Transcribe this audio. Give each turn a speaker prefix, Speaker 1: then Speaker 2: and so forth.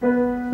Speaker 1: Música